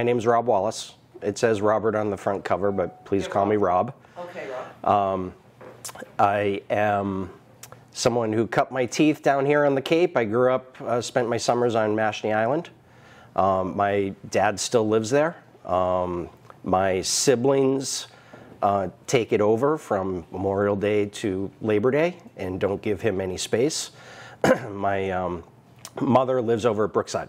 my name's Rob Wallace. It says Robert on the front cover, but please call me Rob. Okay, Rob. I am someone who cut my teeth down here on the Cape. I grew up, uh, spent my summers on Mashnee Island. Um, my dad still lives there. Um, my siblings uh, take it over from Memorial Day to Labor Day and don't give him any space. my um, mother lives over at Brookside.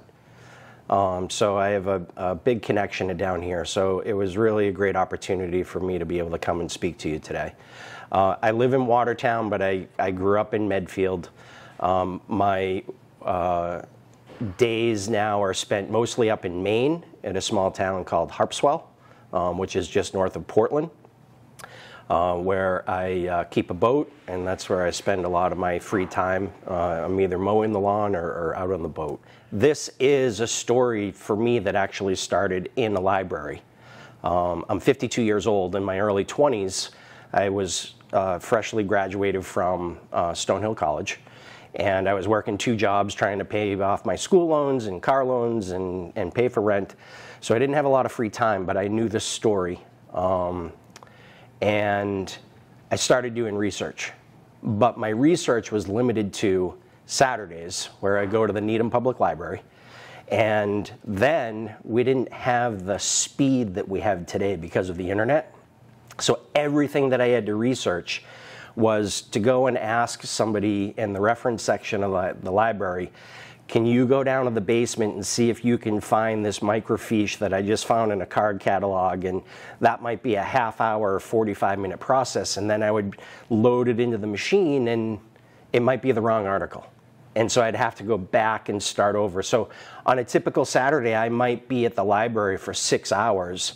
Um, so I have a, a big connection to down here. So it was really a great opportunity for me to be able to come and speak to you today. Uh, I live in Watertown, but I, I grew up in Medfield. Um, my uh, days now are spent mostly up in Maine in a small town called Harpswell, um, which is just north of Portland. Uh, where I uh, keep a boat, and that's where I spend a lot of my free time. Uh, I'm either mowing the lawn or, or out on the boat. This is a story for me that actually started in a library. Um, I'm 52 years old. In my early 20s, I was uh, freshly graduated from uh, Stonehill College, and I was working two jobs trying to pay off my school loans and car loans and, and pay for rent. So I didn't have a lot of free time, but I knew this story. Um, and I started doing research. But my research was limited to Saturdays, where I go to the Needham Public Library. And then we didn't have the speed that we have today because of the internet. So everything that I had to research was to go and ask somebody in the reference section of the, library, can you go down to the basement and see if you can find this microfiche that I just found in a card catalog? And that might be a half hour or 45 minute process. And then I would load it into the machine and it might be the wrong article. And so I'd have to go back and start over. So on a typical Saturday, I might be at the library for six hours,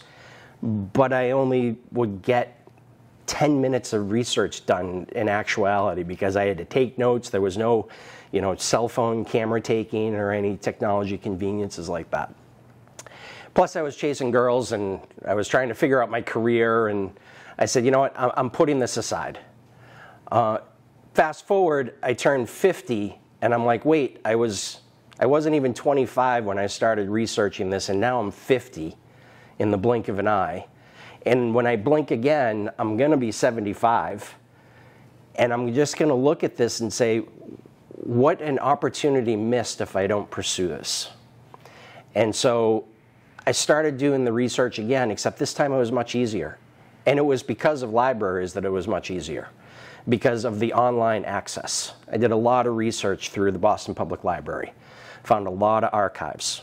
but I only would get 10 minutes of research done in actuality because I had to take notes. There was no, you know, cell phone camera taking or any technology conveniences like that. Plus, I was chasing girls and I was trying to figure out my career. And I said, you know what, I'm- putting this aside. Uh, fast forward, I turned 50 and I'm like, wait, I was, I wasn't even 25 when I started researching this, and now I'm 50 in the blink of an eye. And when I blink again, I'm going to be 75. And I'm just going to look at this and say, what an opportunity missed if I don't pursue this. And so I started doing the research again, except this time it was much easier. And it was because of libraries that it was much easier, because of the online access. I did a lot of research through the Boston Public Library, found a lot of archives.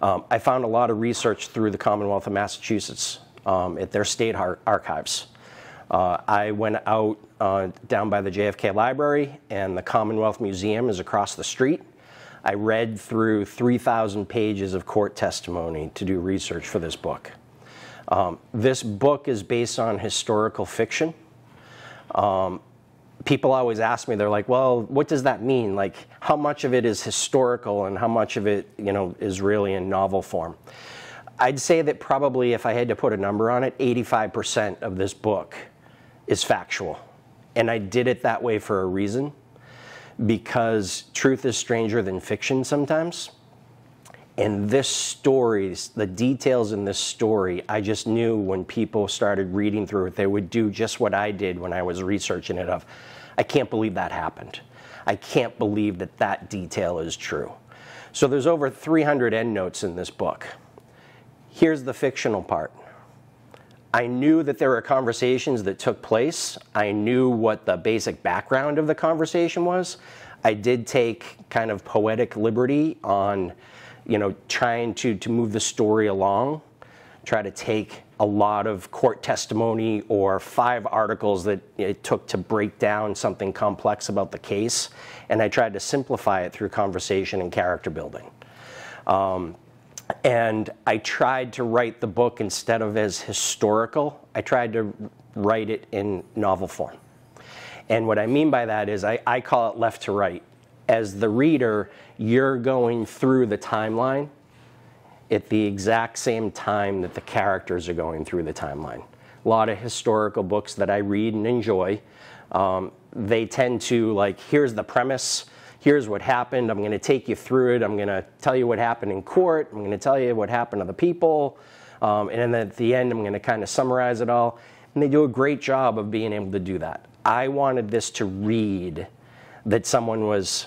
Um, I found a lot of research through the Commonwealth of Massachusetts um, at their state ar- archives. Uh, I went out uh, down by the JFK Library, and the Commonwealth Museum is across the street. I read through 3,000 pages of court testimony to do research for this book. Um, this book is based on historical fiction. Um, people always ask me, they're like, well, what does that mean? Like, how much of it is historical and how much of it, you know, is really in novel form? I'd say that probably if I had to put a number on it, 85% of this book is factual. And I did it that way for a reason because truth is stranger than fiction sometimes. And this story, the details in this story, I just knew when people started reading through it, they would do just what I did when I was researching it of, I can't believe that happened. I can't believe that that detail is true. So there's over 300 endnotes in this book. Here's the fictional part. I knew that there were conversations that took place. I knew what the basic background of the conversation was. I did take kind of poetic liberty on, you know, trying to, to move the story along, try to take a lot of court testimony or five articles that it took to break down something complex about the case, and I tried to simplify it through conversation and character building. Um, and I tried to write the book instead of as historical, I tried to write it in novel form. And what I mean by that is I, I call it left to right. As the reader, you're going through the timeline at the exact same time that the characters are going through the timeline. A lot of historical books that I read and enjoy, um, they tend to like, here's the premise, here's what happened. I'm going to take you through it. I'm going to tell you what happened in court. I'm going to tell you what happened to the people. Um, and then at the end, I'm going to kind of summarize it all. And they do a great job of being able to do that. I wanted this to read that someone was,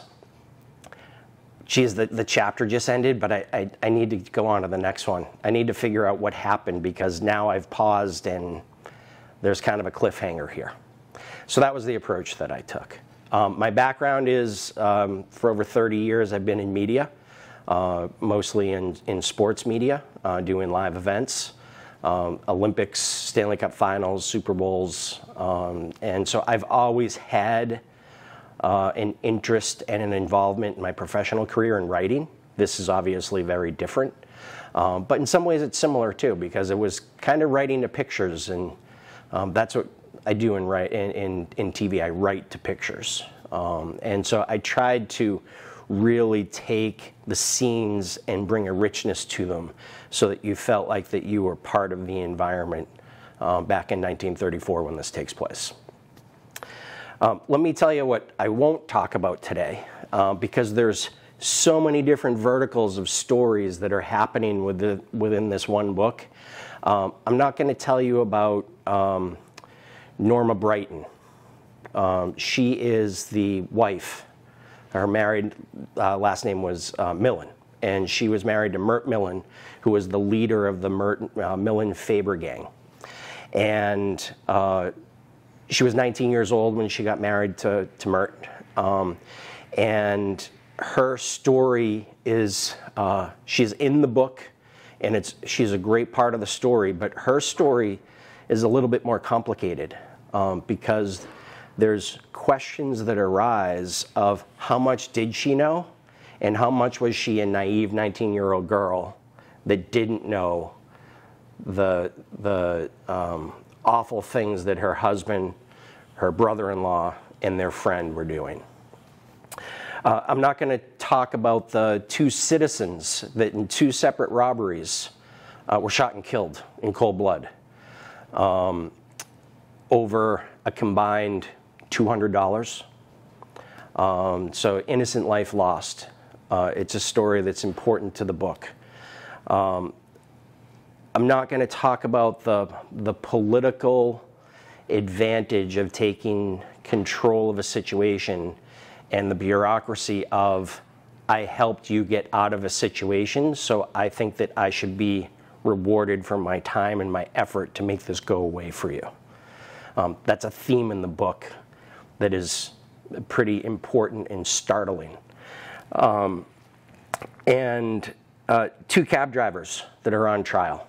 geez, the, the chapter just ended, but I, I, I need to go on to the next one. I need to figure out what happened because now I've paused and there's kind of a cliffhanger here. So that was the approach that I took. Um, my background is um, for over 30 years, I've been in media, uh, mostly in, in sports media, uh, doing live events, um, Olympics, Stanley Cup finals, Super Bowls. Um, and so I've always had uh, an interest and an involvement in my professional career in writing. This is obviously very different. Um, but in some ways, it's similar too, because it was kind of writing to pictures, and um, that's what I do in, in, in, in TV. I write to pictures. Um, and so I tried to really take the scenes and bring a richness to them so that you felt like that you were part of the environment um, back in 1934 when this takes place. Um, let me tell you what I won't talk about today, uh, because there's so many different verticals of stories that are happening within, within this one book. Um, I'm not going to tell you about um, Norma Brighton. Um, she is the wife. Her married uh, last name was uh, Millen, and she was married to Mert Millen, who was the leader of the Mert, uh, Millen Faber gang. And uh, she was 19 years old when she got married to, to Mert. Um, and her story is, uh, she's in the book, and it's, she's a great part of the story, but her story is a little bit more complicated um, because there's questions that arise of how much did she know and how much was she a naive 19 year old girl that didn't know the, the um, awful things that her husband, her brother in law, and their friend were doing. Uh, I'm not going to talk about the two citizens that in two separate robberies uh, were shot and killed in cold blood um, over a combined $200. Um, so, innocent life lost. Uh, it's a story that's important to the book. Um, I'm not going to talk about the, the political advantage of taking control of a situation and the bureaucracy of I helped you get out of a situation, so I think that I should be rewarded for my time and my effort to make this go away for you. Um, that's a theme in the book that is pretty important and startling. Um, and uh, two cab drivers that are on trial,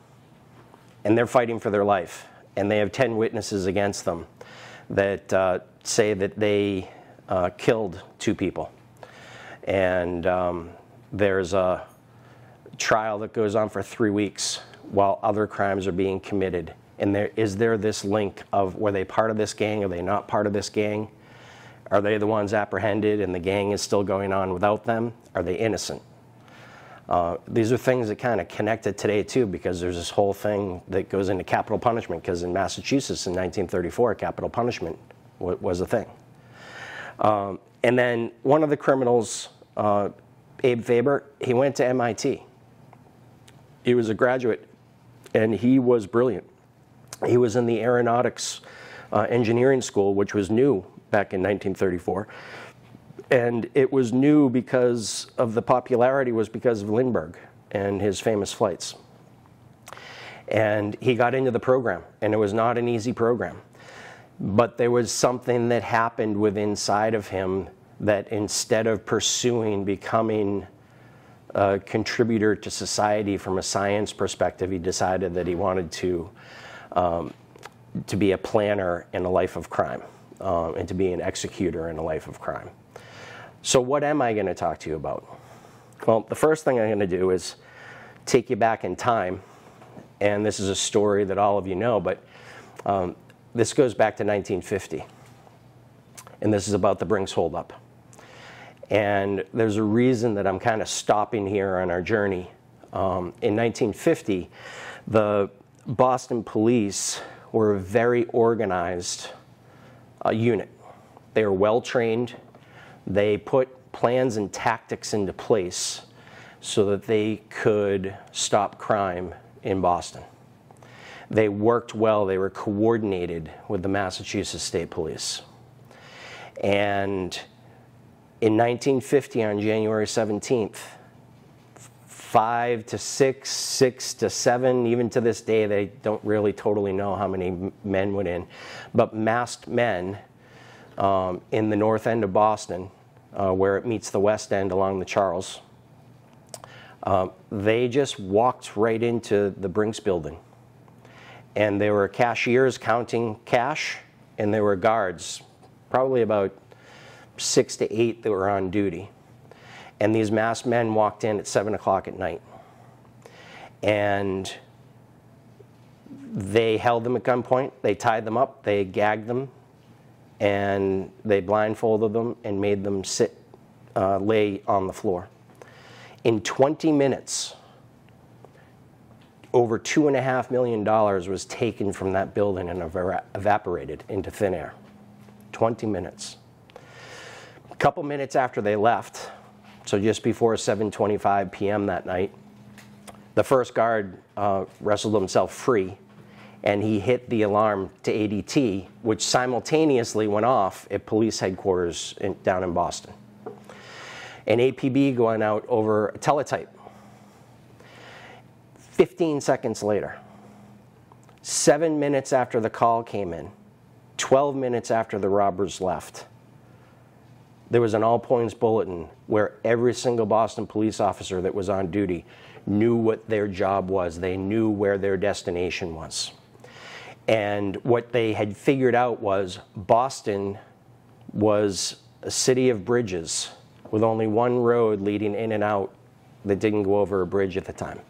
and they're fighting for their life, and they have 10 witnesses against them that uh, say that they uh, killed two people. And um, there's a trial that goes on for three weeks while other crimes are being committed. And there, is there this link of were they part of this gang? Are they not part of this gang? Are they the ones apprehended and the gang is still going on without them? Are they innocent? Uh, these are things that kind of connect it today too, because there's this whole thing that goes into capital punishment. Because in Massachusetts in 1934, capital punishment w- was a thing. Um, and then one of the criminals, uh, Abe Faber, he went to MIT. He was a graduate, and he was brilliant. He was in the aeronautics uh, engineering school, which was new back in 1934. And it was new because of the popularity was because of Lindbergh and his famous flights. And he got into the program, and it was not an easy program. But there was something that happened within inside of him that instead of pursuing becoming a contributor to society from a science perspective, he decided that he wanted to um, to be a planner in a life of crime um, and to be an executor in a life of crime. So, what am I going to talk to you about? Well, the first thing I'm going to do is take you back in time. And this is a story that all of you know, but um, this goes back to 1950. And this is about the Brinks holdup. And there's a reason that I'm kind of stopping here on our journey. Um, in 1950, the Boston police were a very organized uh, unit. They were well trained. They put plans and tactics into place so that they could stop crime in Boston. They worked well, they were coordinated with the Massachusetts State Police. And in 1950, on January 17th, five to six, six to seven, even to this day, they don't really totally know how many men went in, but masked men um, in the north end of Boston, uh, where it meets the west end along the Charles, um, they just walked right into the Brinks building. And there were cashiers counting cash, and there were guards, probably about six to eight that were on duty. And these masked men walked in at 7 o'clock at night. And they held them at gunpoint, they tied them up, they gagged them, and they blindfolded them and made them sit, uh, lay on the floor. In 20 minutes, over $2.5 million was taken from that building and evaporated into thin air. 20 minutes. A couple minutes after they left, so just before 7:25 p.m. that night, the first guard uh, wrestled himself free, and he hit the alarm to ADT, which simultaneously went off at police headquarters in, down in Boston. An APB going out over a teletype. 15 seconds later, seven minutes after the call came in, 12 minutes after the robbers left, there was an all points bulletin where every single Boston police officer that was on duty knew what their job was. They knew where their destination was. And what they had figured out was Boston was a city of bridges with only one road leading in and out that didn't go over a bridge at the time.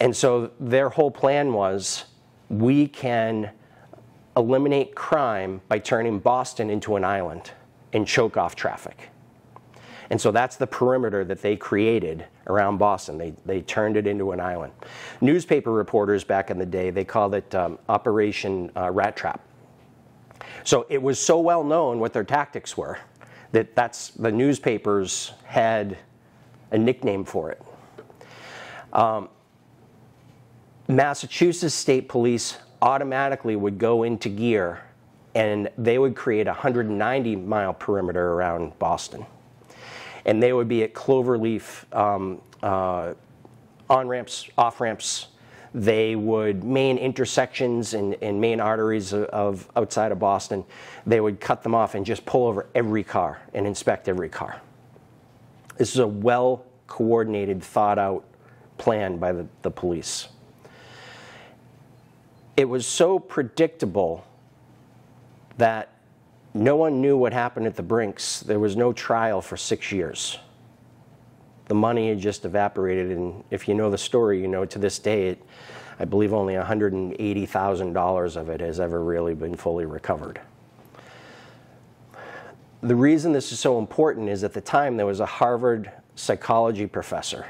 And so their whole plan was we can eliminate crime by turning Boston into an island and choke off traffic. And so that's the perimeter that they created around Boston. They, they turned it into an island. Newspaper reporters back in the day, they called it um, Operation uh, Rat Trap. So it was so well known what their tactics were that that's the newspapers had a nickname for it. Um, Massachusetts State Police automatically would go into gear and they would create a 190 mile perimeter around Boston. And they would be at Cloverleaf um, uh, on ramps, off ramps. They would main intersections and, and main arteries of, of, outside of Boston. They would cut them off and just pull over every car and inspect every car. This is a well coordinated, thought out plan by the, the police. It was so predictable that no one knew what happened at the Brinks. There was no trial for six years. The money had just evaporated, and if you know the story, you know to this day, it, I believe only $180,000 of it has ever really been fully recovered. The reason this is so important is at the time there was a Harvard psychology professor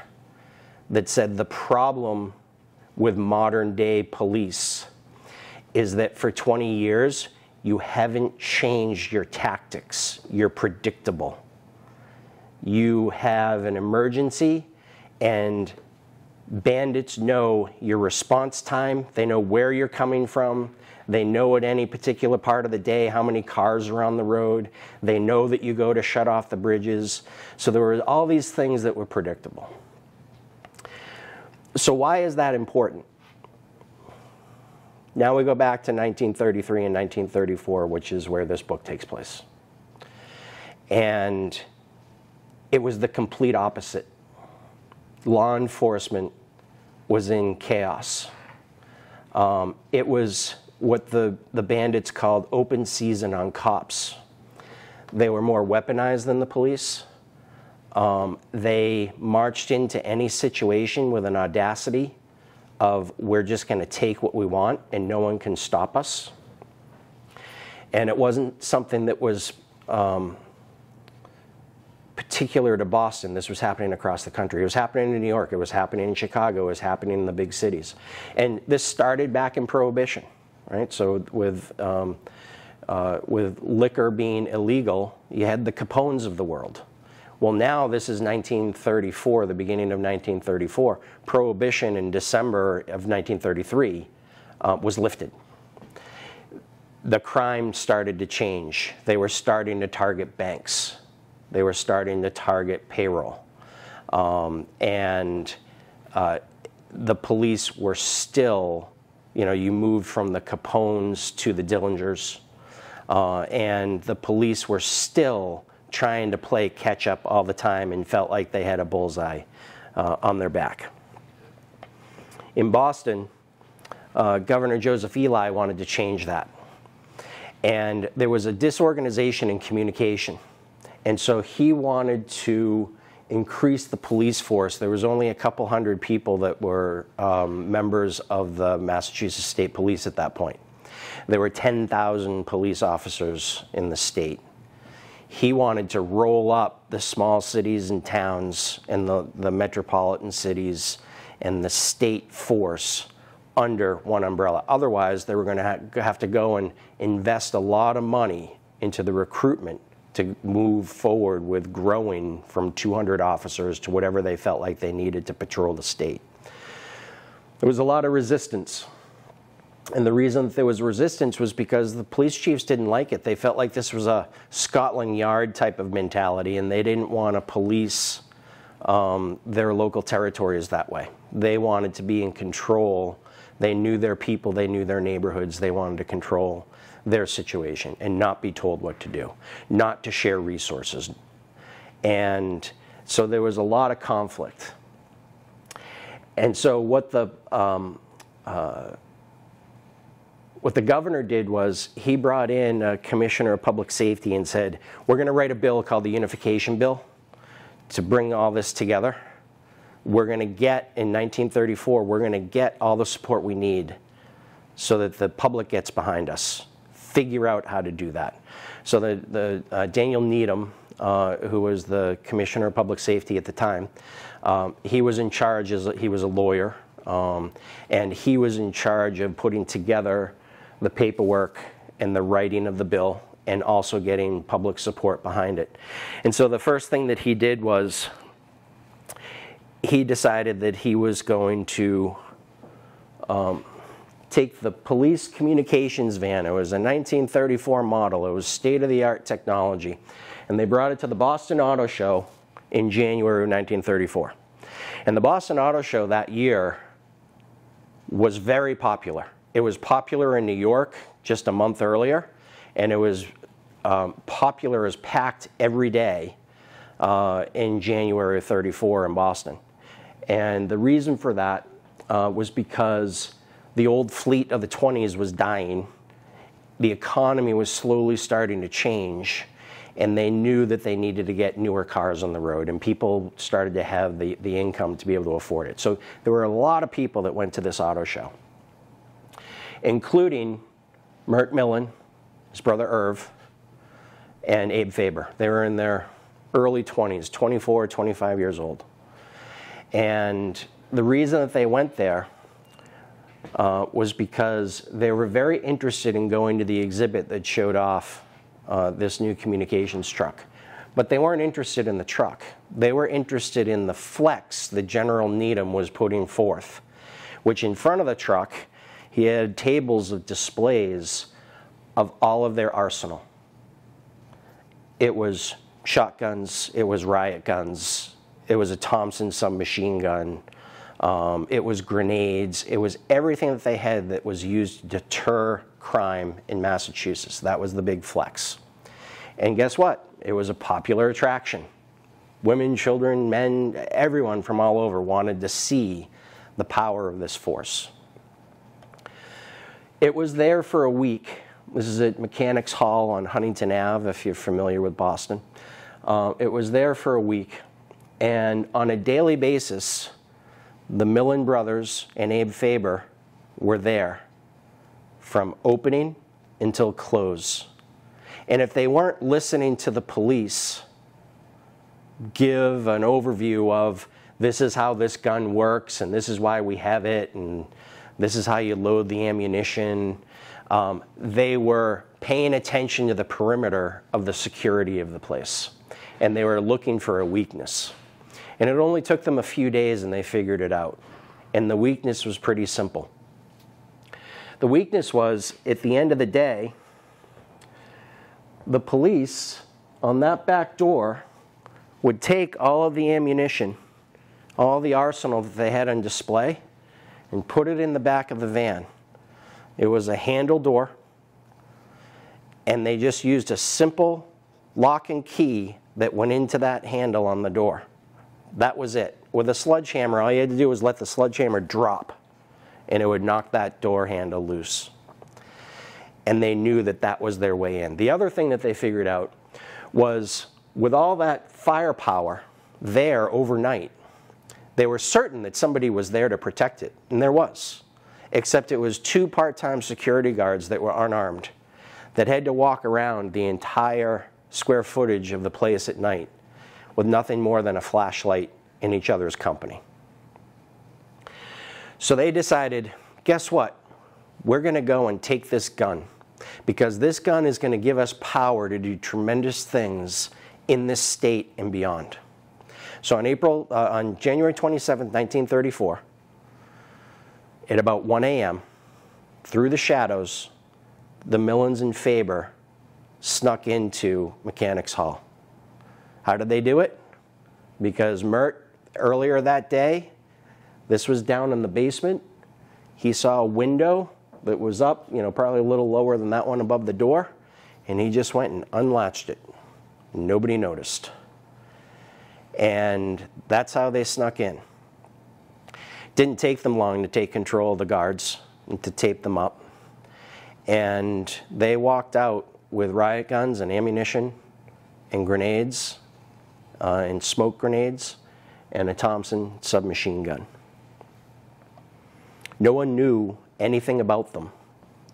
that said the problem with modern day police is that for 20 years you haven't changed your tactics. You're predictable. You have an emergency, and bandits know your response time. They know where you're coming from. They know at any particular part of the day how many cars are on the road. They know that you go to shut off the bridges. So there were all these things that were predictable. So, why is that important? Now we go back to 1933 and 1934, which is where this book takes place. And it was the complete opposite. Law enforcement was in chaos. Um, it was what the, the bandits called open season on cops. They were more weaponized than the police. Um, they marched into any situation with an audacity of we're just going to take what we want and no one can stop us. And it wasn't something that was um, particular to Boston. This was happening across the country. It was happening in New York. It was happening in Chicago. It was happening in the big cities. And this started back in Prohibition, right? So with um, uh, with liquor being illegal, you had the Capones of the world Well, now this is 1934, the beginning of 1934. Prohibition in December of 1933 uh, was lifted. The crime started to change. They were starting to target banks. They were starting to target payroll. Um, and uh, the police were still, you know, you moved from the Capones to the Dillingers, uh, and the police were still trying to play catch up all the time and felt like they had a bullseye uh, on their back. In Boston, uh, Governor Joseph Ely wanted to change that. And there was a disorganization in communication. And so he wanted to increase the police force. There was only a couple hundred people that were um, members of the Massachusetts State Police at that point. There were 10,000 police officers in the state. He wanted to roll up the small cities and towns and the, the metropolitan cities and the state force under one umbrella. Otherwise, they were going to ha have to go and invest a lot of money into the recruitment to move forward with growing from 200 officers to whatever they felt like they needed to patrol the state. There was a lot of resistance. And the reason that there was resistance was because the police chiefs didn't like it. They felt like this was a Scotland Yard type of mentality, and they didn't want to police um, their local territories that way. They wanted to be in control. They knew their people, they knew their neighborhoods, they wanted to control their situation and not be told what to do, not to share resources. And so there was a lot of conflict. And so what the um, uh, what the governor did was he brought in a commissioner of public safety and said, "We're going to write a bill called the Unification Bill to bring all this together. We're going to get in 1934. We're going to get all the support we need." So that the public gets behind us figure out how to do that. So the, the uh, Daniel Needham, uh, who was the Commissioner of Public Safety at the time, um, he was in charge, as a, he was a lawyer, um, and he was in charge of putting together the paperwork and the writing of the bill and also getting public support behind it. And so the first thing that he did was he decided that he was going to um, take the police communications van. It was a 1934 model. It was state-of-the-art technology. And they brought it to the Boston Auto Show in January of 1934. And the Boston Auto Show that year was very popular. It was popular in New York just a month earlier, and it was um, popular as packed every day uh, in January of 34 in Boston. And the reason for that uh, was because the old fleet of the 20s was dying. The economy was slowly starting to change, and they knew that they needed to get newer cars on the road, and people started to have the, the income to be able to afford it. So there were a lot of people that went to this auto show, including Mert Millen, his brother Irv, and Abe Faber. They were in their early 20s, 24, 25 years old. And the reason that they went there uh, was because they were very interested in going to the exhibit that showed off uh, this new communications truck. But they weren't interested in the truck. They were interested in the flex that General Needham was putting forth, which in front of the truck, he had tables of displays of all of their arsenal. It was shotguns, it was riot guns, it was a Thompson submachine gun, um, it was grenades. It was everything that they had that was used to deter crime in Massachusetts. That was the big flex. And guess what? It was a popular attraction. Women, children, men, everyone from all over wanted to see the power of this force. It was there for a week. This is at Mechanics Hall on Huntington Ave, if you're familiar with Boston. Uh, it was there for a week. And on a daily basis, the Millen brothers and Abe Faber were there from opening until close. And if they weren't listening to the police give an overview of this is how this gun works and this is why we have it and this is how you load the ammunition, um, they were paying attention to the perimeter of the security of the place. and they were looking for a weakness. And it only took them a few days and they figured it out. And the weakness was pretty simple. The weakness was at the end of the day, the police on that back door would take all of the ammunition, all the arsenal that they had on display, and put it in the back of the van. It was a handle door, and they just used a simple lock and key that went into that handle on the door. That was it. With a sledgehammer, all you had to do was let the sledgehammer drop, and it would knock that door handle loose. And they knew that that was their way in. The other thing that they figured out was with all that firepower there overnight, they were certain that somebody was there to protect it, and there was. Except it was two part time security guards that were unarmed that had to walk around the entire square footage of the place at night with nothing more than a flashlight in each other's company. So they decided guess what? We're going to go and take this gun because this gun is going to give us power to do tremendous things in this state and beyond. So on April, uh, on January 27, 1934, at about 1 a.m., through the shadows, the Millens and Faber snuck into Mechanics Hall. How did they do it? Because Mert, earlier that day, this was down in the basement. He saw a window that was up, you know, probably a little lower than that one above the door, and he just went and unlatched it. Nobody noticed. And that's how they snuck in. Didn't take them long to take control of the guards and to tape them up. And they walked out with riot guns and ammunition and grenades uh, and smoke grenades and a Thompson submachine gun. No one knew anything about them.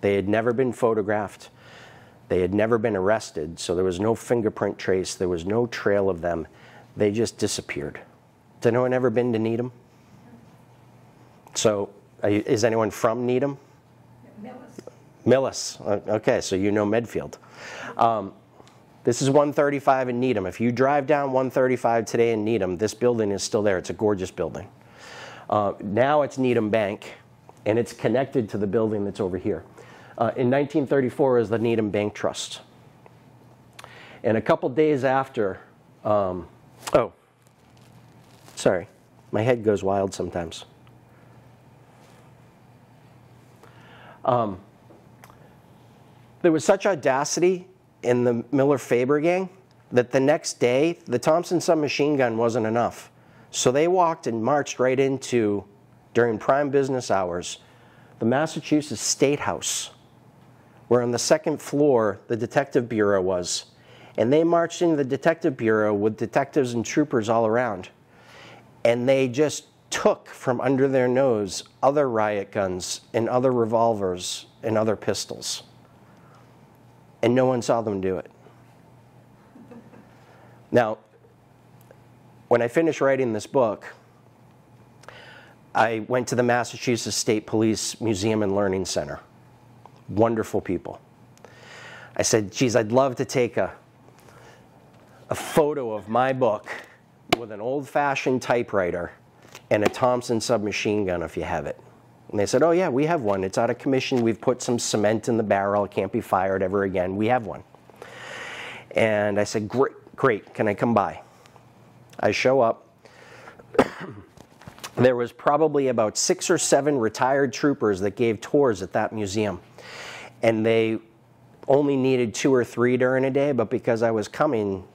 They had never been photographed. They had never been arrested, so there was no fingerprint trace. There was no trail of them. They just disappeared. Has anyone ever been to Needham? So, you, is anyone from Needham? Millis. Uh, okay, so you know Medfield. Um, this is 135 in Needham. If you drive down 135 today in Needham, this building is still there. It's a gorgeous building. Uh, now it's Needham Bank, and it's connected to the building that's over here. Uh, in 1934 is the Needham Bank Trust. And a couple days after, um, oh, sorry, my head goes wild sometimes. Um, there was such audacity in the Millen Faber gang that the next day, the Thompson submachine gun wasn't enough. So they walked and marched right into, during prime business hours, the Massachusetts State House, where on the second floor the Detective Bureau was. And they marched into the Detective Bureau with detectives and troopers all around. And they just took from under their nose other riot guns and other revolvers and other pistols and no one saw them do it. Now, when I finished writing this book, I went to the Massachusetts State Police Museum and Learning Center. Wonderful people. I said, geez, I'd love to take a, a photo of my book with an old fashioned typewriter and a Thompson submachine gun if you have it. And they said, Oh, yeah, we have one. It's out of commission. We've put some cement in the barrel. It can't be fired ever again. We have one. And I said, Great, great. Can I come by? I show up. there was probably about six or seven retired troopers that gave tours at that museum. And they only needed two or three during a day, but because I was coming,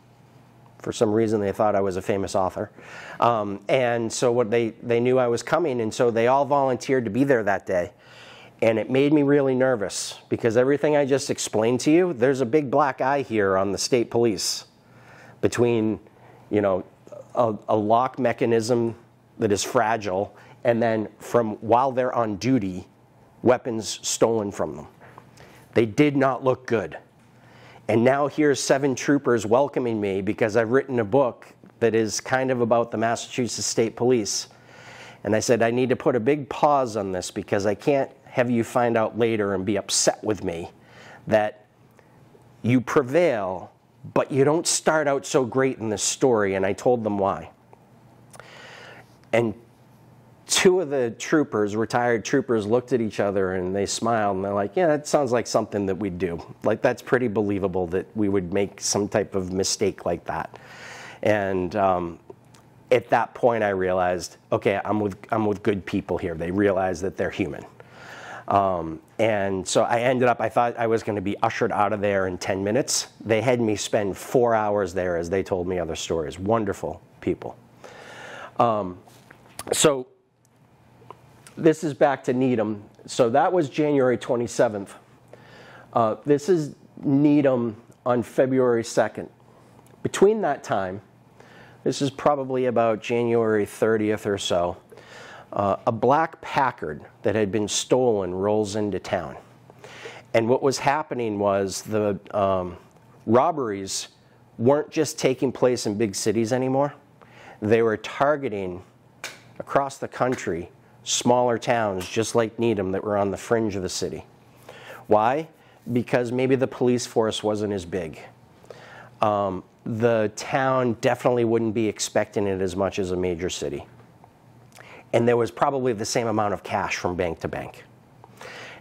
for some reason they thought I was a famous author. Um, and so what they, they knew I was coming, and so they all volunteered to be there that day. And it made me really nervous because everything I just explained to you, there's a big black eye here on the state police between, you know, a, a lock mechanism that is fragile and then from while they're on duty, weapons stolen from them. They did not look good. And now here's seven troopers welcoming me because I've written a book that is kind of about the Massachusetts State Police. And I said, I need to put a big pause on this because I can't have you find out later and be upset with me that you prevail but you don't start out so great in this story. And I told them why. And two of the troopers, retired troopers, looked at each other and they smiled and they're like, Yeah, that sounds like something that we'd do. Like, that's pretty believable that we would make some type of mistake like that. And um, at that point, I realized, okay, I'm with, I'm with good people here. They realize that they're human. Um, and so I ended up, I thought I was going to be ushered out of there in 10 minutes. They had me spend four hours there as they told me other stories. Wonderful people. Um, so this is back to Needham. So that was January 27th. Uh, this is Needham on February 2nd. Between that time, this is probably about January 30th or so, uh, a black Packard that had been stolen rolls into town. And what was happening was the um, robberies weren't just taking place in big cities anymore. They were targeting across the country smaller towns just like Needham that were on the fringe of the city. Why? Because maybe the police force wasn't as big. Um, the town definitely wouldn't be expecting it as much as a major city. And there was probably the same amount of cash from bank to bank.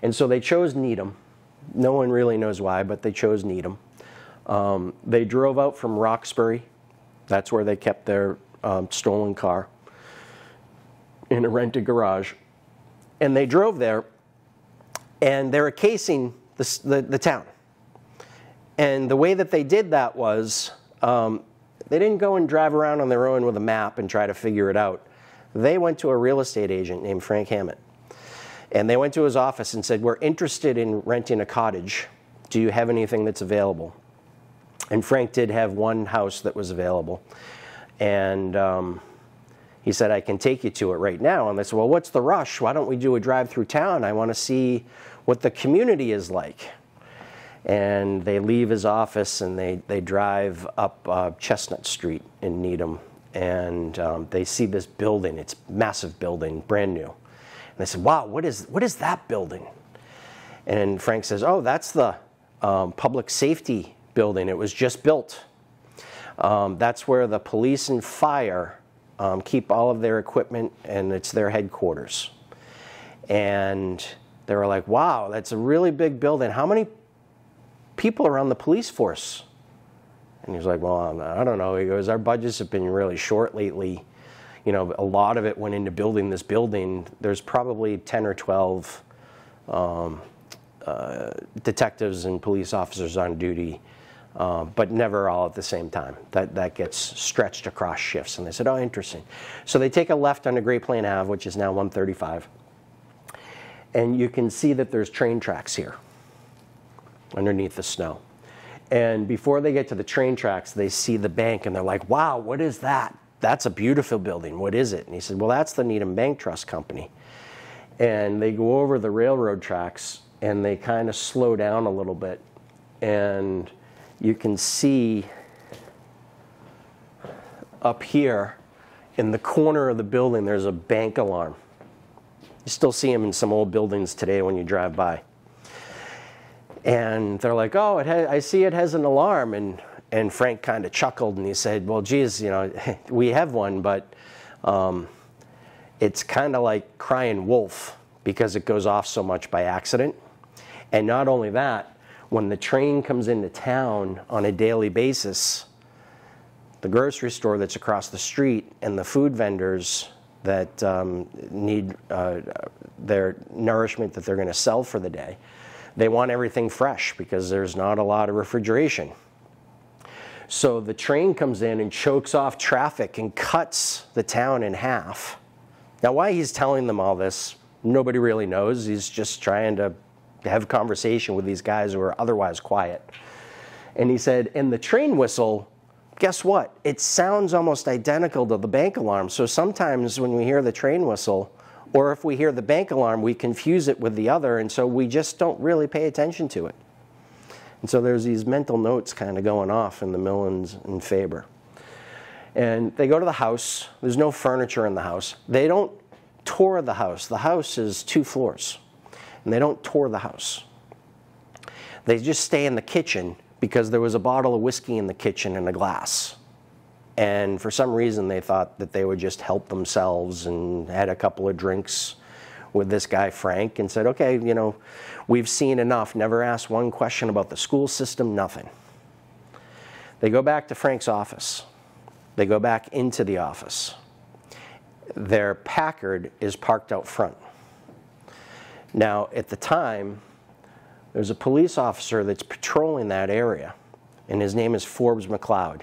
And so they chose Needham. No one really knows why, but they chose Needham. Um, they drove out from Roxbury. That's where they kept their um, stolen car in a rented garage. And they drove there, and they were casing the, the, the town. And the way that they did that was um, they didn't go and drive around on their own with a map and try to figure it out. They went to a real estate agent named Frank Hammett. And they went to his office and said, We're interested in renting a cottage. Do you have anything that's available? And Frank did have one house that was available. And um, he said, I can take you to it right now. And I said, Well, what's the rush? Why don't we do a drive through town? I want to see what the community is like. And they leave his office and they, they drive up uh, Chestnut Street in Needham. And um, they see this building. It's massive building, brand new. And they said, Wow, what is, what is that building? And Frank says, Oh, that's the um, public safety building. It was just built. Um, that's where the police and fire um, keep all of their equipment, and it's their headquarters. And they were like, wow, that's a really big building. How many people are on the police force? And he was like, well, I don't know. He goes, our budgets have been really short lately. You know, a lot of it went into building this building. There's probably 10 or 12 um, uh, detectives and police officers on duty uh, but never all at the same time. That, that gets stretched across shifts. And they said, oh, interesting. So they take a left onto Great Plain Ave, which is now 135. And you can see that there's train tracks here underneath the snow. And before they get to the train tracks, they see the bank and they're like, wow, what is that? That's a beautiful building. What is it? And he said, well, that's the Needham Bank Trust Company. And they go over the railroad tracks and they kind of slow down a little bit. And you can see up here in the corner of the building, there's a bank alarm. You still see them in some old buildings today when you drive by. And they're like, oh, I see it has an alarm. And, and Frank kind of chuckled and he said, well, geez, you know, we have one, but um, it's kind of like crying wolf because it goes off so much by accident. And not only that, when the train comes into town on a daily basis, the grocery store that's across the street and the food vendors that um, need uh, their nourishment that they're going to sell for the day, they want everything fresh because there's not a lot of refrigeration. So the train comes in and chokes off traffic and cuts the town in half. Now, why he's telling them all this, nobody really knows. He's just trying to have a conversation with these guys who are otherwise quiet. And he said, and the train whistle, guess what? It sounds almost identical to the bank alarm. So sometimes when we hear the train whistle, or if we hear the bank alarm, we confuse it with the other, and so we just don't really pay attention to it. And so there's these mental notes kind of going off in the Millens and Faber. And they go to the house. There's no furniture in the house. They don't tour the house. The house is two floors and they don't tour the house. They just stay in the kitchen, because there was a bottle of whiskey in the kitchen and a glass. And for some reason, they thought that they would just help themselves and had a couple of drinks with this guy, Frank, and said, okay, you know, we've seen enough. Never asked one question about the school system, nothing. They go back to Frank's office. They go back into the office. Their Packard is parked out front. Now, at the time, there's a police officer that's patrolling that area, and his name is Forbes McLeod.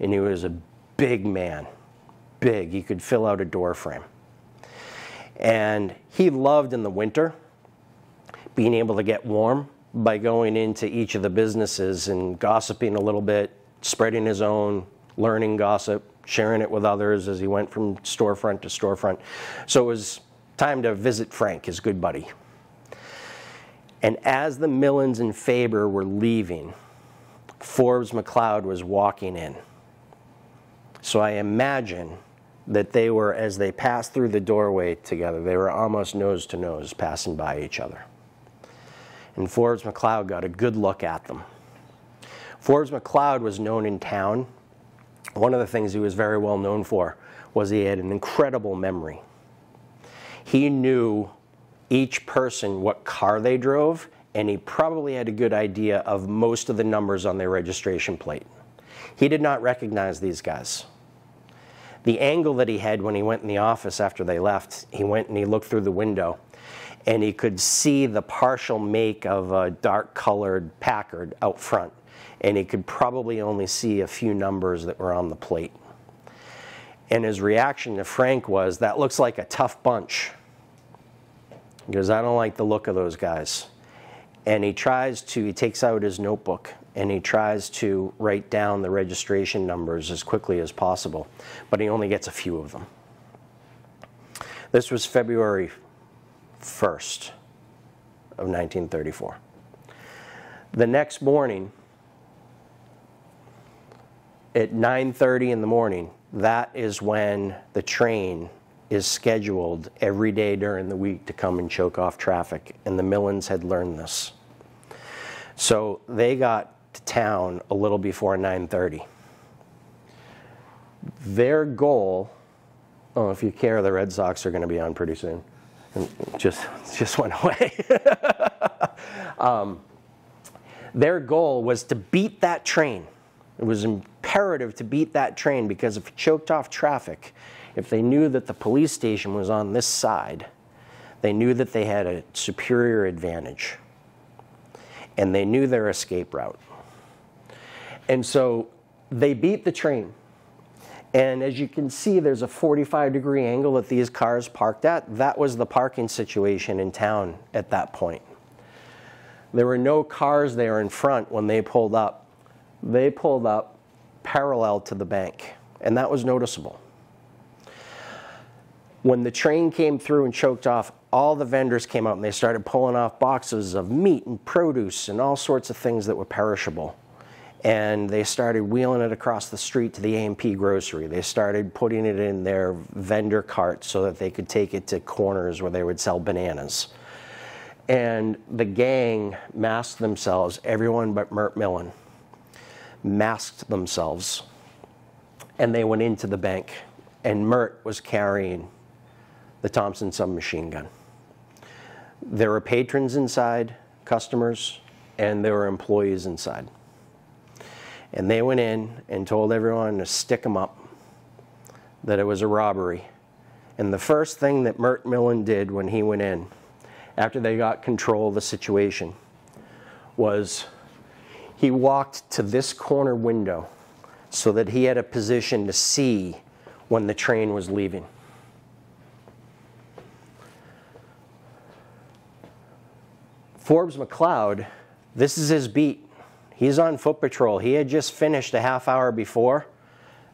And he was a big man, big. He could fill out a door frame. And he loved in the winter being able to get warm by going into each of the businesses and gossiping a little bit, spreading his own, learning gossip, sharing it with others as he went from storefront to storefront. So it was time to visit Frank, his good buddy. And as the Millens and Faber were leaving, Forbes McLeod was walking in. So I imagine that they were, as they passed through the doorway together, they were almost nose to nose passing by each other. And Forbes McLeod got a good look at them. Forbes McLeod was known in town. One of the things he was very well known for was he had an incredible memory. He knew each person what car they drove, and he probably had a good idea of most of the numbers on their registration plate. He did not recognize these guys the angle that he had when he went in the office after they left, he went and he looked through the window and he could see the partial make of a dark colored Packard out front. And he could probably only see a few numbers that were on the plate. And his reaction to Frank was, That looks like a tough bunch. Because I don't like the look of those guys. And he tries to, he takes out his notebook and he tries to write down the registration numbers as quickly as possible, but he only gets a few of them. This was February 1st of 1934. The next morning, at 9:30 in the morning, that is when the train is scheduled every day during the week to come and choke off traffic, and the Millens had learned this. So they got to town a little before 9:30. Their goal, oh, if you care, the Red Sox are going to be on pretty soon. And just just went away. um, their goal was to beat that train. It was imperative to beat that train because if it choked off traffic, if they knew that the police station was on this side, they knew that they had a superior advantage. And they knew their escape route. And so they beat the train. And as you can see, there's a 45 degree angle that these cars parked at. That was the parking situation in town at that point. There were no cars there in front when they pulled up. They pulled up parallel to the bank, and that was noticeable. When the train came through and choked off, all the vendors came out and they started pulling off boxes of meat and produce and all sorts of things that were perishable and they started wheeling it across the street to the A&P grocery. They started putting it in their vendor carts so that they could take it to corners where they would sell bananas. And the gang masked themselves, everyone but Mert Millen masked themselves. And they went into the bank, and Mert was carrying the Thompson submachine gun. There were patrons inside, customers, and there were employees inside. And they went in and told everyone to stick them up, that it was a robbery. And the first thing that Mert Millen did when he went in, after they got control of the situation, was he walked to this corner window so that he had a position to see when the train was leaving. Forbes McLeod, this is his beat. He's on foot patrol. He had just finished a half hour before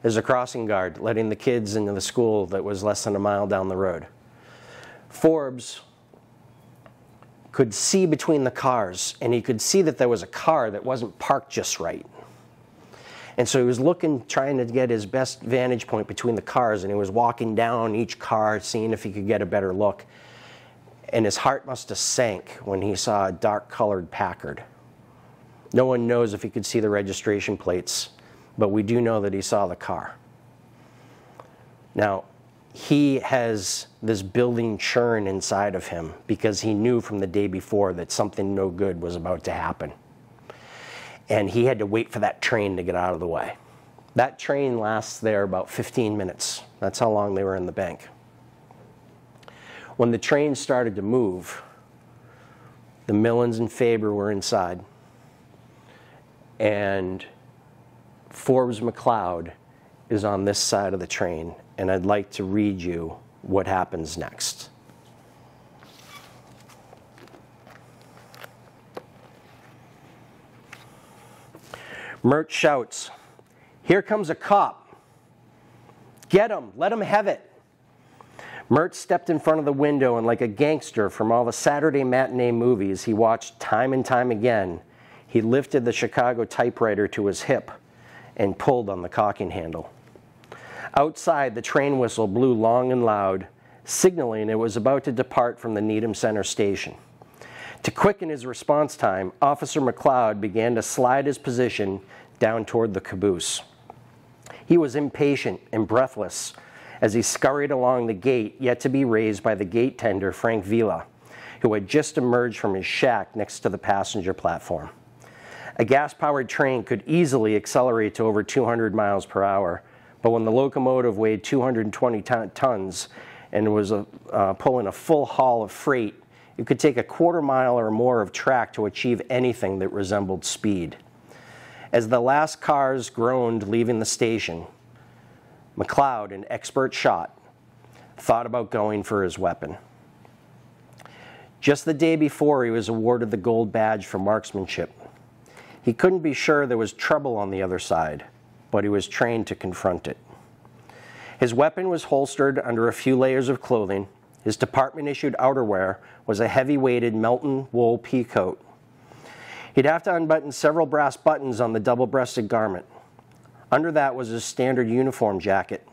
as a crossing guard, letting the kids into the school that was less than a mile down the road. Forbes could see between the cars, and he could see that there was a car that wasn't parked just right. And so he was looking, trying to get his best vantage point between the cars, and he was walking down each car, seeing if he could get a better look. And his heart must have sank when he saw a dark colored Packard No one knows if he could see the registration plates, but we do know that he saw the car. Now, he has this building churn inside of him because he knew from the day before that something no good was about to happen. And he had to wait for that train to get out of the way. That train lasts there about 15 minutes. That's how long they were in the bank. When the train started to move, the Millens and Faber were inside, and Forbes McLeod is on this side of the train, and I'd like to read you what happens next. Mert shouts, Here comes a cop. Get him, let him have it. Mert stepped in front of the window and, like a gangster from all the Saturday matinee movies he watched time and time again, he lifted the Chicago typewriter to his hip and pulled on the cocking handle. Outside, the train whistle blew long and loud, signaling it was about to depart from the Needham Center station. To quicken his response time, Officer McLeod began to slide his position down toward the caboose. He was impatient and breathless as he scurried along the gate yet to be raised by the gate tender, Frank Vila, who had just emerged from his shack next to the passenger platform. A gas powered train could easily accelerate to over 200 miles per hour, but when the locomotive weighed 220 ton- tons and was uh, uh, pulling a full haul of freight, it could take a quarter mile or more of track to achieve anything that resembled speed. As the last cars groaned leaving the station, McLeod, an expert shot, thought about going for his weapon. Just the day before, he was awarded the gold badge for marksmanship. He couldn't be sure there was trouble on the other side, but he was trained to confront it. His weapon was holstered under a few layers of clothing. His department issued outerwear was a heavy weighted Melton wool pea coat. He'd have to unbutton several brass buttons on the double breasted garment. Under that was his standard uniform jacket,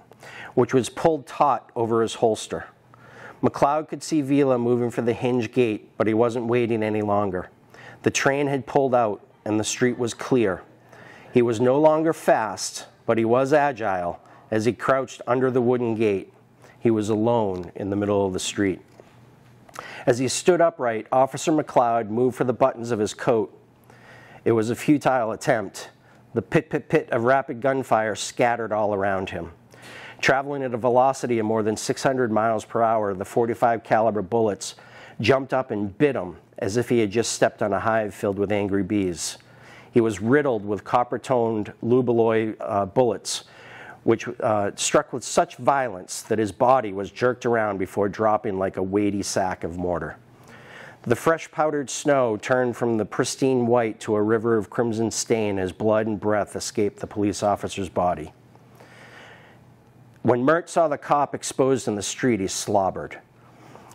which was pulled taut over his holster. McLeod could see Vila moving for the hinge gate, but he wasn't waiting any longer. The train had pulled out, and the street was clear. He was no longer fast, but he was agile as he crouched under the wooden gate. He was alone in the middle of the street. As he stood upright, Officer McLeod moved for the buttons of his coat. It was a futile attempt. The pit pit pit of rapid gunfire scattered all around him. Traveling at a velocity of more than 600 miles per hour, the 45 caliber bullets jumped up and bit him as if he had just stepped on a hive filled with angry bees. He was riddled with copper-toned lubaloy uh, bullets, which uh, struck with such violence that his body was jerked around before dropping like a weighty sack of mortar. The fresh powdered snow turned from the pristine white to a river of crimson stain as blood and breath escaped the police officer's body. When Mert saw the cop exposed in the street, he slobbered.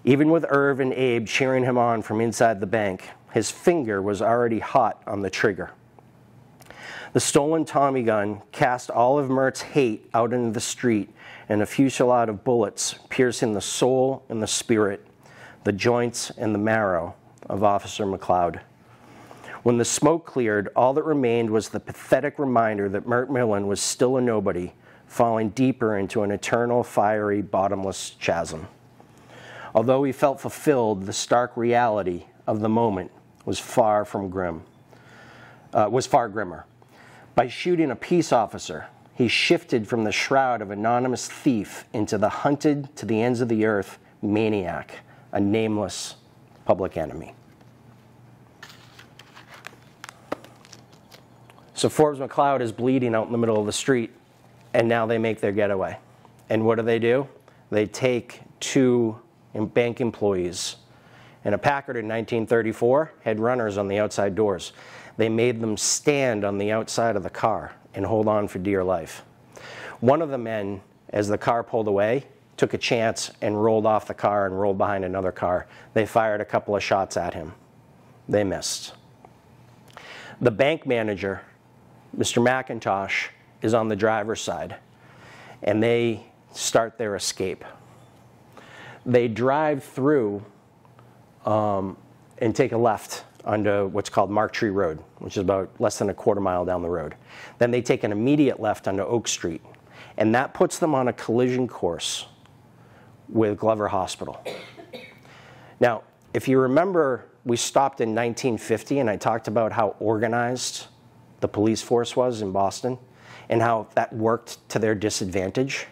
Even with Irv and Abe cheering him on from inside the bank, his finger was already hot on the trigger. The stolen Tommy gun cast all of Mert's hate out into the street, and a fusillade of bullets piercing the soul and the spirit the joints, and the marrow of Officer McLeod. When the smoke cleared, all that remained was the pathetic reminder that Mert Millen was still a nobody, falling deeper into an eternal, fiery, bottomless chasm. Although he felt fulfilled, the stark reality of the moment was far from grim. Uh, was far grimmer. By shooting a peace officer, he shifted from the shroud of anonymous thief into the hunted to the ends of the earth maniac a nameless public enemy. So Forbes McLeod is bleeding out in the middle of the street, and now they make their getaway. And what do they do? They take two bank employees. And a Packard in 1934 had runners on the outside doors. They made them stand on the outside of the car and hold on for dear life. One of the men, as the car pulled away, took a chance and rolled off the car and rolled behind another car. They fired a couple of shots at him. They missed. The bank manager, Mr. McIntosh, is on the driver's side, and they start their escape. They drive through um, and take a left onto what's called Marked Tree Road, which is about less than a quarter mile down the road. Then they take an immediate left onto Oak Street, and that puts them on a collision course with Glover Hospital. Now, if you remember, we stopped in 1950 and I talked about how organized the police force was in Boston and how that worked to their disadvantage.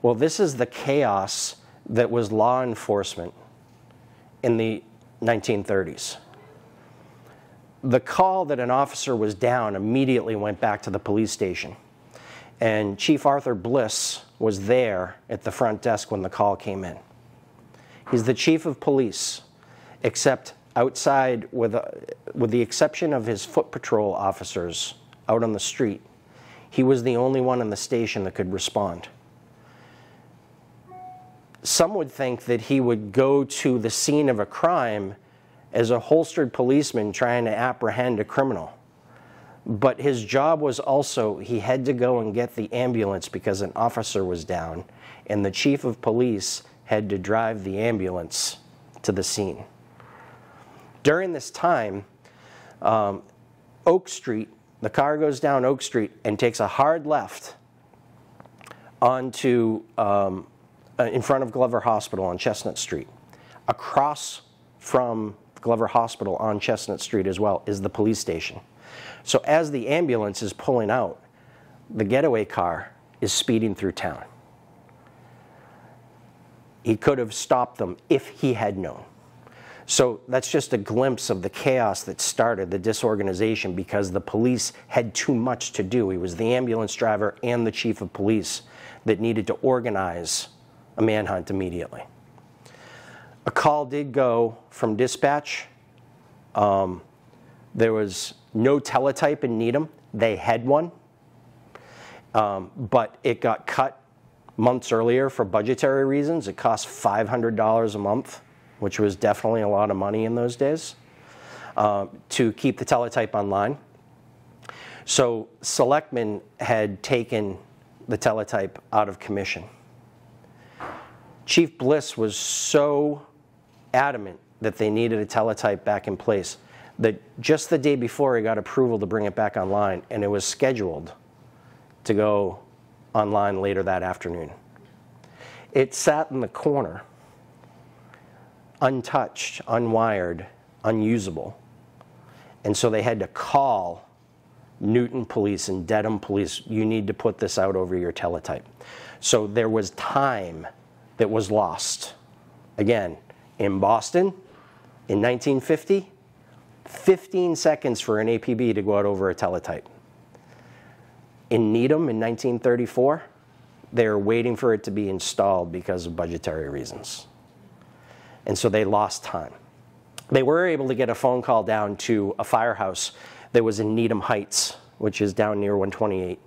Well, this is the chaos that was law enforcement in the 1930s. The call that an officer was down immediately went back to the police station. And Chief Arthur Bliss was there at the front desk when the call came in. He's the chief of police, except outside, with, uh, with the exception of his foot patrol officers out on the street, he was the only one in the station that could respond. Some would think that he would go to the scene of a crime as a holstered policeman trying to apprehend a criminal. But his job was also he had to go and get the ambulance because an officer was down, and the chief of police had to drive the ambulance to the scene. During this time, um, Oak Street, the car goes down Oak Street and takes a hard left onto um, uh, in front of Glover Hospital on Chestnut Street. Across from Glover Hospital on Chestnut Street as well is the police station. So as the ambulance is pulling out, the getaway car is speeding through town. He could have stopped them if he had known. So that's just a glimpse of the chaos that started the disorganization because the police had too much to do. He was the ambulance driver and the chief of police that needed to organize a manhunt immediately. A call did go from dispatch. Um, there was no teletype in Needham. They had one, um, but it got cut months earlier for budgetary reasons. It cost $500 a month, which was definitely a lot of money in those days, uh, to keep the teletype online. So Selectman had taken the teletype out of commission. Chief Bliss was so adamant that they needed a teletype back in place that just the day before he got approval to bring it back online, and it was scheduled to go online later that afternoon. It sat in the corner, untouched, unwired, unusable. And so they had to call Newton Police and Dedham Police, you need to put this out over your teletype. So there was time that was lost. Again, in Boston in 1950, 15 seconds for an APB to go out over a teletype. In Needham in 1934, they were waiting for it to be installed because of budgetary reasons. And so they lost time. They were able to get a phone call down to a firehouse that was in Needham Heights, which is down near 128.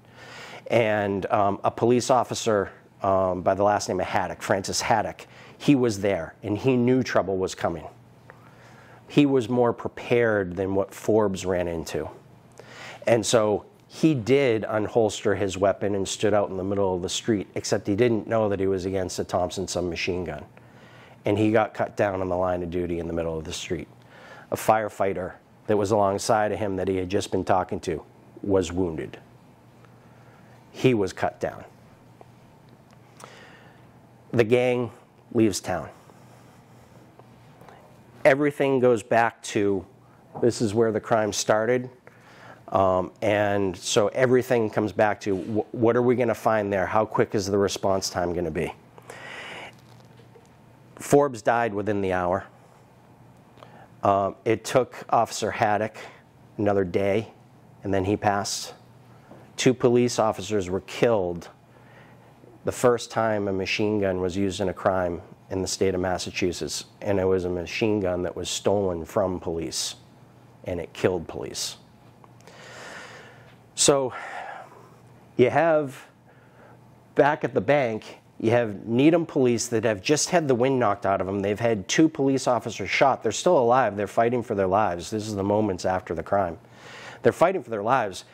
And um, a police officer um, by the last name of Haddock, Francis Haddock, he was there and he knew trouble was coming. He was more prepared than what Forbes ran into. And so he did unholster his weapon and stood out in the middle of the street, except he didn't know that he was against a Thompson submachine gun. And he got cut down on the line of duty in the middle of the street. A firefighter that was alongside of him that he had just been talking to was wounded. He was cut down the gang leaves town. Everything goes back to this is where the crime started. Um, and so everything comes back to wh- what are we going to find there? How quick is the response time going to be? Forbes died within the hour. Um, it took Officer Haddock another day, and then he passed. Two police officers were killed the first time a machine gun was used in a crime in the state of Massachusetts, and it was a machine gun that was stolen from police, and it killed police. So you have back at the bank, you have Needham police that have just had the wind knocked out of them. They've had two police officers shot. They're still alive. They're fighting for their lives. This is the moments after the crime. They're fighting for their lives.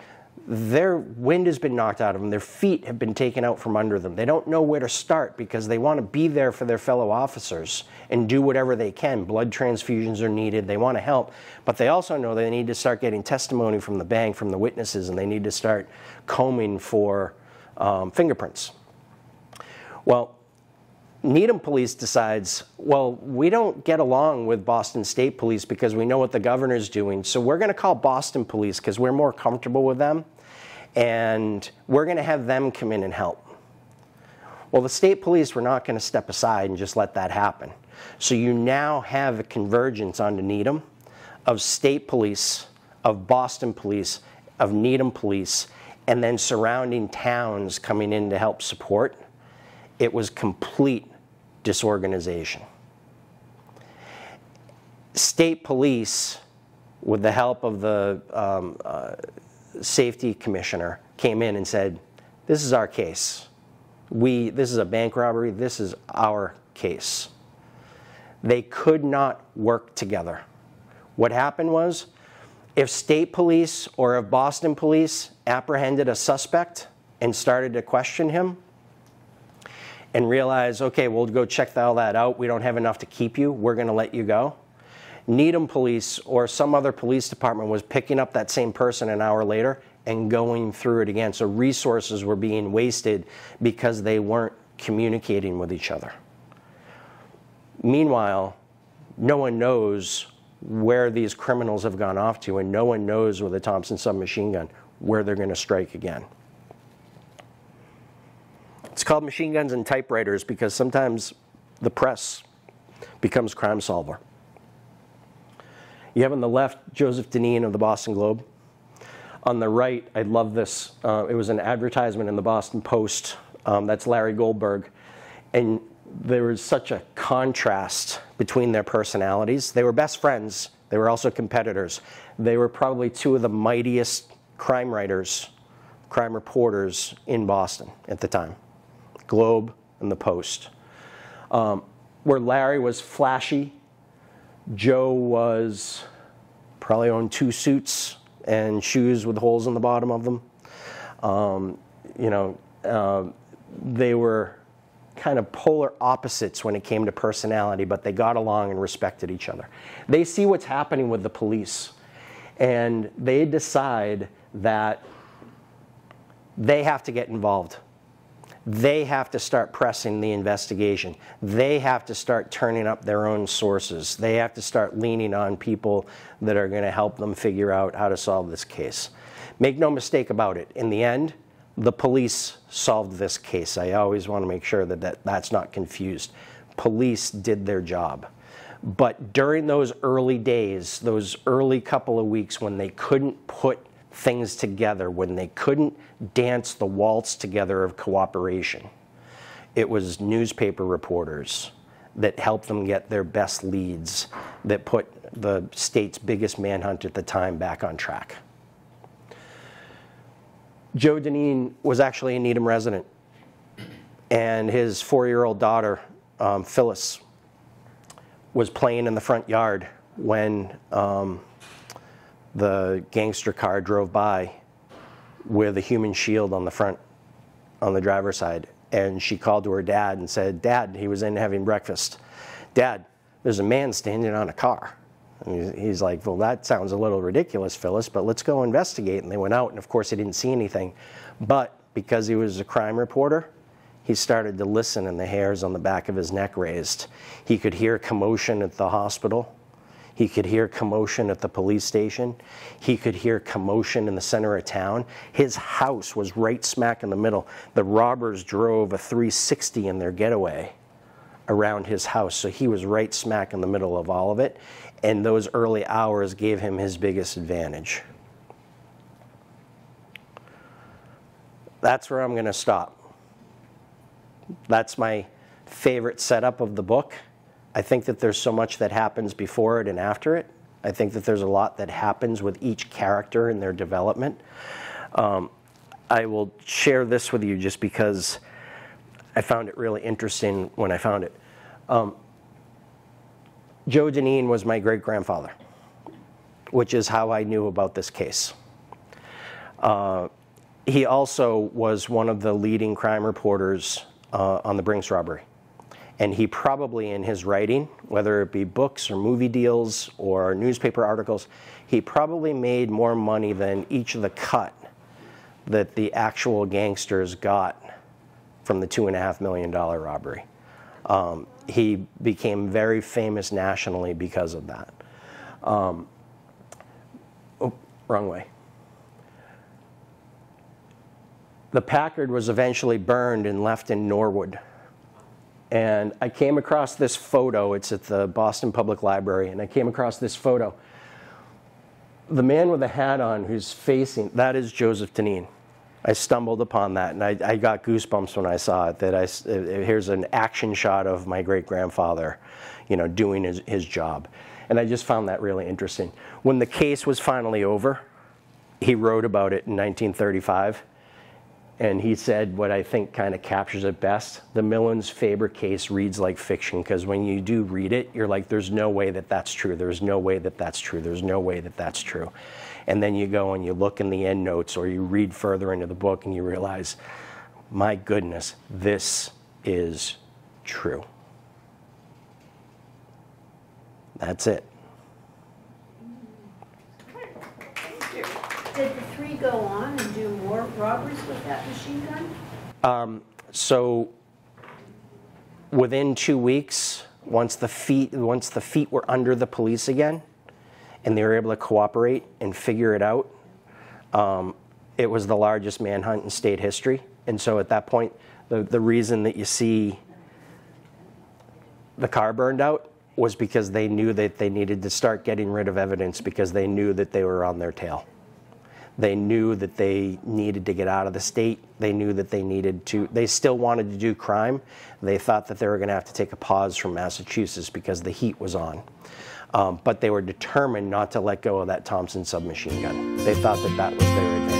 Their wind has been knocked out of them. Their feet have been taken out from under them. They don't know where to start because they want to be there for their fellow officers and do whatever they can. Blood transfusions are needed. They want to help. But they also know they need to start getting testimony from the bank, from the witnesses, and they need to start combing for um, fingerprints. Well, Needham Police decides, well, we don't get along with Boston State Police because we know what the governor's doing. So we're going to call Boston Police because we're more comfortable with them. And we're going to have them come in and help. Well, the state police were not going to step aside and just let that happen. So you now have a convergence onto Needham of state police, of Boston police, of Needham police, and then surrounding towns coming in to help support. It was complete disorganization. State police, with the help of the um, uh, safety commissioner, came in and said, This is our case. We, this is a bank robbery, this is our case. They could not work together. What happened was, if state police or if Boston police apprehended a suspect and started to question him, and realize, okay, we'll go check all that out. We don't have enough to keep you. We're going to let you go. Needham Police or some other police department was picking up that same person an hour later and going through it again. So resources were being wasted because they weren't communicating with each other. Meanwhile, no one knows where these criminals have gone off to, and no one knows with a Thompson submachine gun where they're going to strike again. It's called machine guns and typewriters because sometimes the press becomes crime solver. You have on the left Joseph Dineen of the Boston Globe. On the right, I love this. Uh, it was an advertisement in the Boston Post. Um, that's Larry Goldberg. And there was such a contrast between their personalities. They were best friends, they were also competitors. They were probably two of the mightiest crime writers, crime reporters in Boston at the time. Globe, and the Post. Um, where Larry was flashy, Joe was probably owned two suits and shoes with holes in the bottom of them. Um, you know, uh, they were kind of polar opposites when it came to personality, but they got along and respected each other. They see what's happening with the police, and they decide that they have to get involved they have to start pressing the investigation. They have to start turning up their own sources. They have to start leaning on people that are going to help them figure out how to solve this case. Make no mistake about it. In the end, the police solved this case. I always want to make sure that, that that's not confused. Police did their job. But during those early days, those early couple of weeks when they couldn't put things together when they couldn't dance the waltz together of cooperation. It was newspaper reporters that helped them get their best leads, that put the state's biggest manhunt at the time back on track. Joe Dineen was actually a Needham resident, and his four year old daughter, um, Phyllis, was playing in the front yard when um, the gangster car drove by with a human shield on the front, on the driver's side. And she called to her dad and said, Dad, he was in having breakfast. Dad, there's a man standing on a car. And he's like, Well, that sounds a little ridiculous, Phyllis, but let's go investigate. And they went out, and of course, he didn't see anything. But because he was a crime reporter, he started to listen, and the hairs on the back of his neck raised. He could hear commotion at the hospital. He could hear commotion at the police station. He could hear commotion in the center of town. His house was right smack in the middle. The robbers drove a 360 in their getaway around his house, so he was right smack in the middle of all of it. And those early hours gave him his biggest advantage. That's where I'm going to stop. That's my favorite setup of the book. I think that there's so much that happens before it and after it. I think that there's a lot that happens with each character in their development. Um, I will share this with you just because I found it really interesting when I found it. Um, Joe Dineen was my great grandfather, which is how I knew about this case. Uh, he also was one of the leading crime reporters uh, on the Brinks robbery. And he probably, in his writing, whether it be books or movie deals or newspaper articles, he probably made more money than each of the cut that the actual gangsters got from the two and a half million dollar robbery. Um, he became very famous nationally because of that. Um, oh, wrong way. The Packard was eventually burned and left in Norwood. And I came across this photo. It's at the Boston Public Library, and I came across this photo. The man with the hat on who's facing, that is Joseph Dineen. I stumbled upon that, and I, I, got goosebumps when I saw it. That I uh, uh, here's an action shot of my great grandfather, you know, doing his, his job, and I just found that really interesting. When the case was finally over, he wrote about it in 1935, and he said what I think kind of captures it best. The Millens Faber case reads like fiction because when you do read it, you're like, "There's no way that that's true. There's no way that that's true. There's no way that that's true." and then you go and you look in the end notes or you read further into the book and you realize, my goodness, this is true. That's it. Did the three go on more robberies with that machine gun? Um, so within two weeks, once the feet once the feet were under the police again, and they were able to cooperate and figure it out. Um, it was the largest manhunt in state history. And so at that point, the, the reason that you see the car burned out was because they knew that they needed to start getting rid of evidence because they knew that they were on their tail. They knew that they needed to get out of the state. They knew that they needed to, they still wanted to do crime. They thought that they were going to have to take a pause from Massachusetts because the heat was on. Um, but they were determined not to let go of that Thompson submachine gun. They thought that that was their advantage.